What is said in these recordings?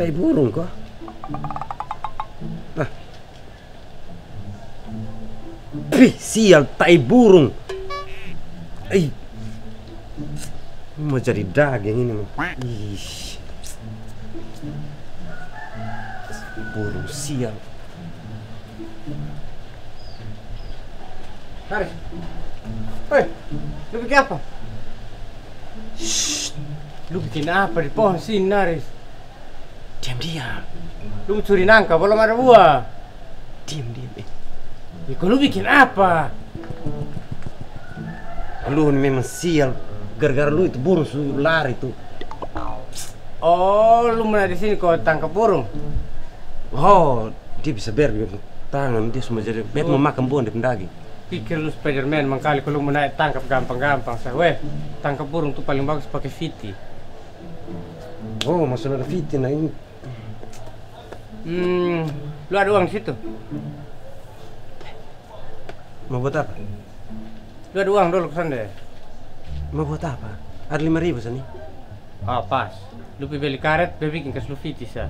tai burung kok. Ah. Ih, sial tai burung. Ih. Mau jadi daging ini. Ih. Burung sial. Naris. Hei, lu bikin apa? Lu bikin apa di pohon sini, Naris? Diam diam. Lu mencuri nangka, belum ada buah. Diam diam. Eh, Ya, lu bikin apa? lu ini memang sial. Gara-gara lu itu burung su lari tuh. Oh, lu mana di sini kau tangkap burung? Oh, dia bisa ber tangan dia semua jadi bet mau makan buah di daging. Pikir lu Spiderman mengkali kalau mau naik tangkap gampang-gampang. Saya, weh, tangkap burung tuh paling bagus pakai fiti. Oh, maksudnya ada fitin nah ini. Hmm, lu ada uang di situ? Mau buat apa? Lu ada uang dulu ke sana deh. Mau buat apa? Ada lima ribu sini. Ah, pas. Lu beli karet, gue bikin fiti, sa.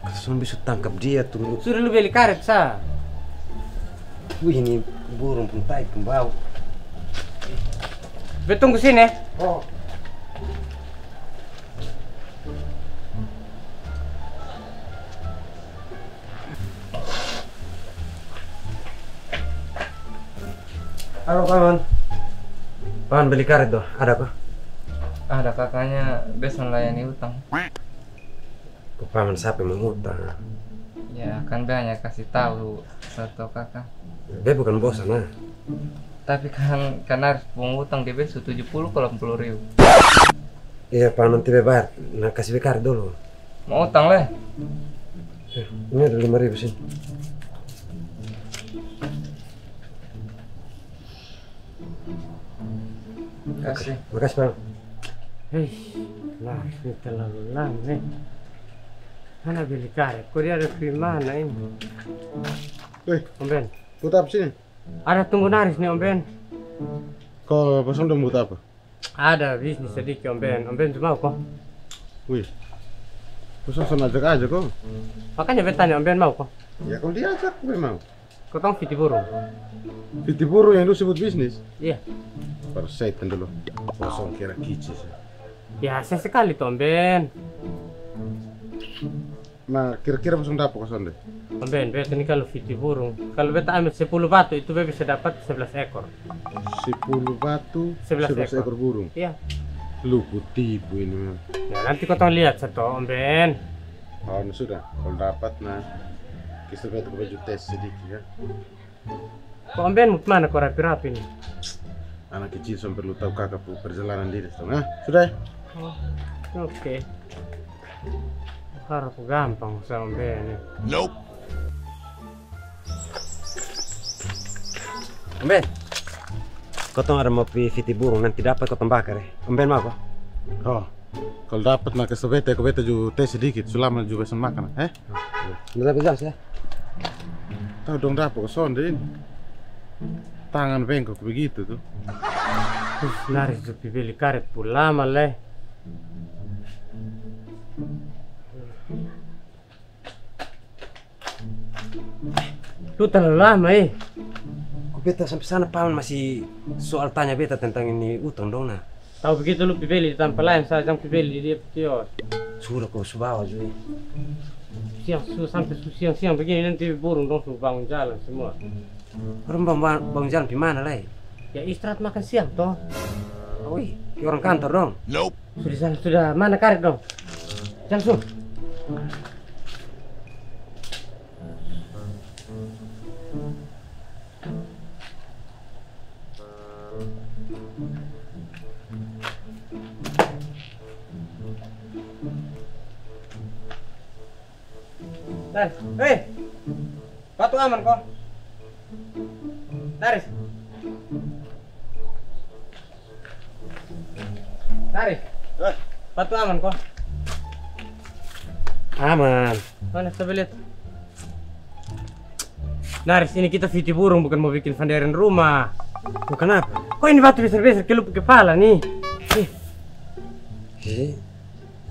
Kalau bisa tangkap dia tuh. Sudah lu beli karet, sa. Wih ini burung pun tai pun bau. Gue tunggu sini. Oh. Halo kawan. Paman beli karet doh, ada kok? Ada kakaknya besok melayani utang. Kok paman siapa yang mengutang? Ya kan banyak kasih tahu satu kakak. Dia bukan bosan nah. Tapi kan kan harus utang dia besok 70 kalau 80 ribu. Iya paman nanti bayar, nah kasih karet dulu. Mau utang leh? Eh, Ini ada lima ribu sini. Kasih. Makasih paman. Hei, lah, ini terlalu lama nih. Mana beli karet? Kok dia ada di mana ini? Weh, Om Ben, buat apa sini? ada tunggu naris nih Om Ben. Kau pasang udah buat apa? Ada bisnis sedikit Om Ben. Om Ben mau kok? Wih, pasang sana ajak aja kok. Makanya Ben tanya Om Ben mau kok? Ya kalau diajak memang. Kau burung? Fiti burung yang lu sebut bisnis. Iya. Baru setan dulu. Kosong kira kicis. Biasa sekali tuh Om Ben. Nah, kira-kira pasang dapat kosong deh. Om Ben, bet ini kalau fiti burung. Kalau beta ambil 10 batu itu bisa dapat 11 ekor. 10 batu, 11 11 ekor. ekor burung. Iya. Lu kutipu ini. Nah, nanti kau lihat satu Om Ben. Oh, sudah. Kalau dapat, nah. Kita batu baju tes sedikit ya. Kok Om Ben mau ke mana kau rapi-rapi nih? Anak kecil sampai lu tahu kakak perjalanan diri. Nah, sudah ya? Oh, Oke. Harap gampang sama Om Ben. ya. Om Ben, kau tahu ada mau pi fiti burung nanti dapat kau tambah ya? Om Ben mau kok? Oh, kalau dapat nak kasih beta, kau beta juga tes sedikit. Selama juga pesan makan, eh? Udah dapat jelas ya? Tahu dong dapat kosong deh ini. Tangan bengkok begitu tuh. Naris tuh beli karet pun lama leh. Lu terlalu lama eh. Kok beta sampai sana paman masih soal tanya beta tentang ini utang dong nah. Tahu begitu lu beli di tempat lain saya jangan beli di dia kios. Sudah kau subawa juga. Siang sampai su siang siang begini nanti burung dong su bangun jalan semua. Orang bang bang, bang jalan di mana lah? Ya istirahat makan siang toh. Wih, kayak orang kantor dong. Sudah sana sudah mana karet dong? Jangan aman kok. Naris. Naris, batu aman kok. Aman. Mana coba lihat. Naris, ini kita fiti burung bukan mau bikin fanderan rumah. Kau kenapa? Kok ini batu besar-besar kelup kepala nih? Ih, Eh,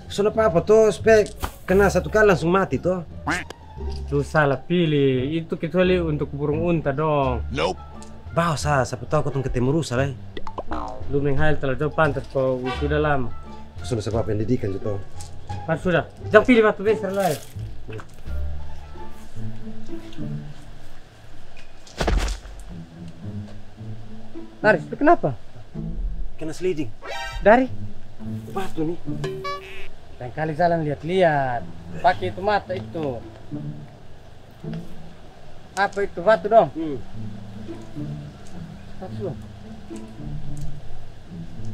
Soalnya apa tuh supaya kena satu kali langsung mati tuh. Lu salah pilih. Itu kecuali untuk burung unta dong. Bawa sa, siapa tahu kau ketemu rusa lah. Lu menghayal telah jauh pantas kau sudah lama. Sudah sebab pendidikan gitu. Kan sudah. Jangan pilih batu besar lah. Naris, itu kenapa? Kena sliding. Dari? Batu nih. Lain kali jalan lihat-lihat. Pakai itu mata itu. Apa itu batu dong? Hmm. Batu dong.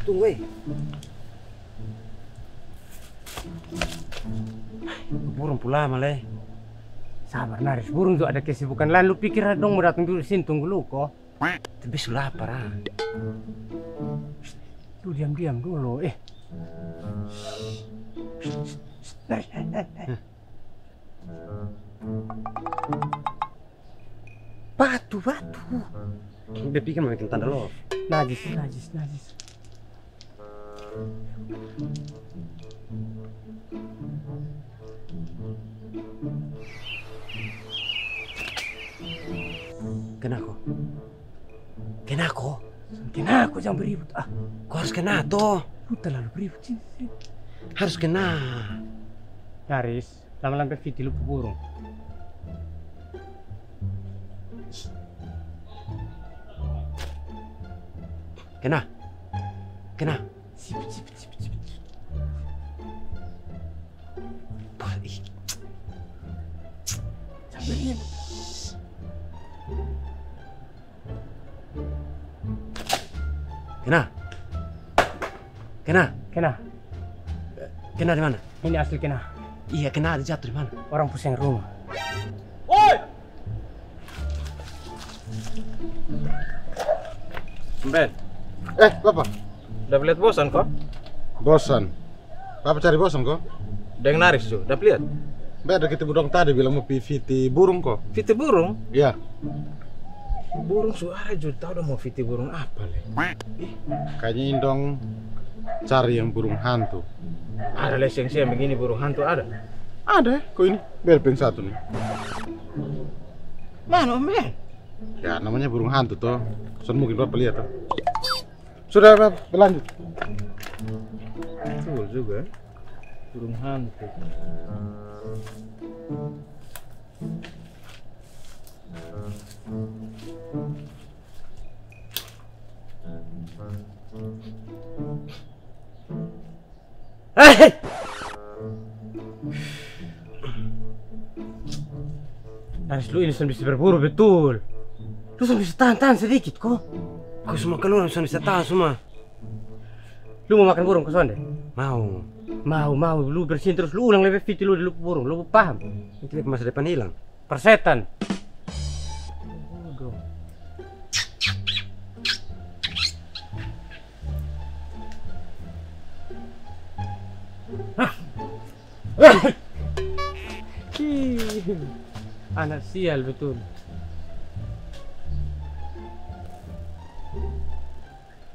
Tunggu eh. Burung pula malah. Sabar Naris, burung tuh ada kesibukan lain. Lu pikir dong mau datang dulu sini tunggu lu kok. Tapi sudah lapar ah. Lu diam-diam dulu. Eh. Naris, eh, eh, eh. Batu, batu. Dia pikir mau bikin tanda love. Najis, najis, najis. Kena kok. Kena kok. Kena aku jangan beribut. Ah, Kau harus kena tuh. lu terlalu beribut sini. Harus kena. Naris, lama-lama lu burung. Kena. Kena. Sipit, sipit, sipit, sipit. Kena. Kena. Kena, Kena di mana? ini asli kena. Iya kena ada jatuh di mana? Orang pusing rumah. Ben, Eh, Bapak. udah lihat bosan kok? Bosan. Bapak cari bosan kok? Deng naris tuh, udah lihat. Beda kita budong tadi bilang mau PVT burung kok. Fiti burung, Iya. burung suara juga tahu udah mau fiti burung apa le. Kayaknya Indong cari yang burung hantu. Ada leseng sih yang begini burung hantu ada. Ada, kok ini? Biar peng satu nih. Mana om Ben? Ya, namanya burung hantu toh. Sudah mungkin Bapak lihat toh. Sudah, Bapak, berlanjut. Betul juga. Burung hantu. Eh! Naris, lu ini sudah bisa berburu betul. Lu sudah bisa tahan-tahan sedikit kok. Kau semua keluar bisa bisa tahan semua. Lu mau makan burung ke sonde? Mau. Mau, mau. Lu bersihin terus. Lu ulang lebih fiti lu di lupa burung. Lu paham? Nanti masa depan hilang. Persetan. Ih, Anak sial betul.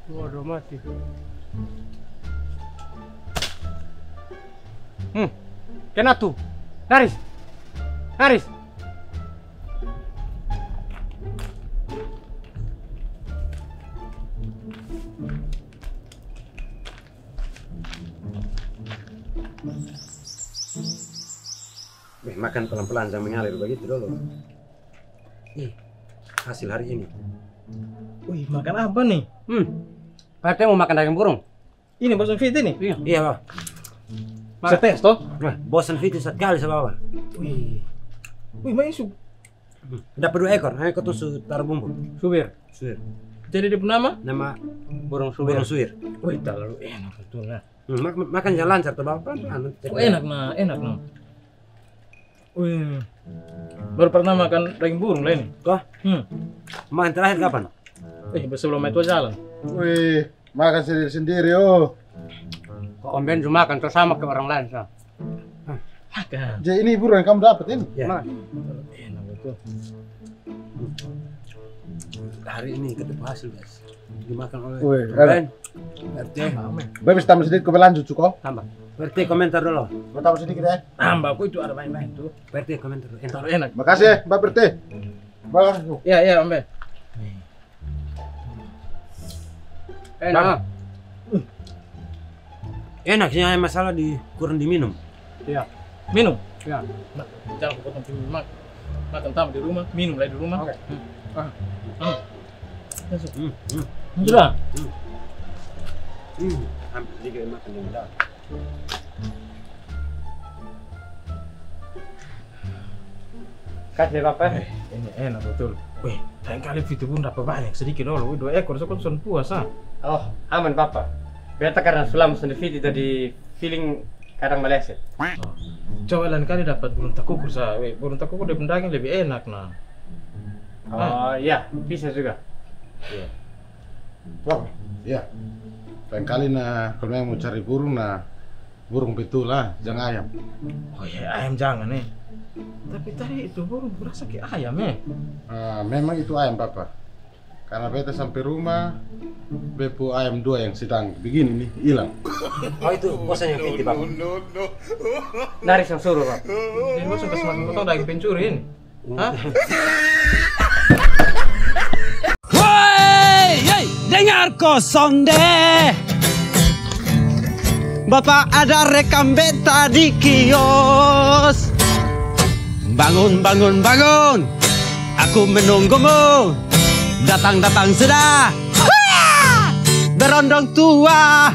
Waduh mati. Hmm. Kena tuh. Naris. Naris. Eh, makan pelan-pelan jangan mengalir begitu dulu. Ih, hasil hari ini. Wih, makan apa nih? Hmm. Katanya mau makan daging burung. Ini bosan fiti nih? Iya. Iya, Pak. Bisa tes toh? Wah, bosan Viti satu kali sama Bapak. Wih. Wih, main su. Dapat dua ekor, hanya kau tuh su- taruh bumbu. Subir. Suir. Jadi dia nama? Nama Burung subir. burung suir. Wih, terlalu enak betul lah. Hmm, mak- makan jangan lancar tuh Bapak enak nah, enak nah. Wih. Baru pernah makan daging burung lah ini. Kok? Hmm. Makan terakhir kapan? Eh, sebelum itu jalan. Wih, makan sendiri-sendiri oh. Kok Om Ben cuma makan terus sama ke orang lain sah. Makan. Jadi ini burung yang kamu dapat ini? Ya. Makan. Enak betul. Hari ini ketemu hasil guys. Dimakan oleh Wih, Ben. RT. Bapak tambah sedikit kau berlanjut cukup. Tambah. PRT komentar dulu. Gua tahu sedikit ya. Ah, mbakku itu ada main-main tuh. PRT komentar dulu. Enak. Taruh enak. Makasih ya, Mbak Berti. Makasih. Iya, iya, Mbak. Enak. Enak sih masalah di kurang diminum. Iya. Minum. Ya. Nah, jangan potong film mak. Makan tamu di rumah, minum lagi di rumah. Oke. Ah. Ah. Masuk. Hmm, hmm, Sudah. hmm. Hampir sedikit makan yang udah. Kasih Bapak. Eh, ini enak betul. Wih, lain kali itu pun dapat banyak sedikit dulu. Wih, dua ekor, so kon puasa. Oh, aman Bapak. Beta karena sulam sendiri tadi feeling kadang meleset. Oh. Coba lain kali dapat burung takukur sa. Wih, burung takukur dari daging lebih enak nah. Oh iya, bisa juga. Wah, iya. Lain kali nah, kalau memang mau cari burung nah, burung betul lah, jangan ayam. Oh iya, ayam jangan nih. Tapi tadi itu burung berasa kayak ayam eh. Ah, memang itu ayam papa. Karena beta sampai rumah, bepu ayam dua yang sedang begini nih hilang. Oh itu bosannya Fiti Bapak. Naris yang suruh Pak. Jadi gua sudah semakin potong daging pencuri ini. Hah? Woi, yoi, dengar sonde. Bapak ada rekam beta di kios. Bangun, bangun, bangun. Aku menunggumu. Datang, datang sudah. Berondong tua.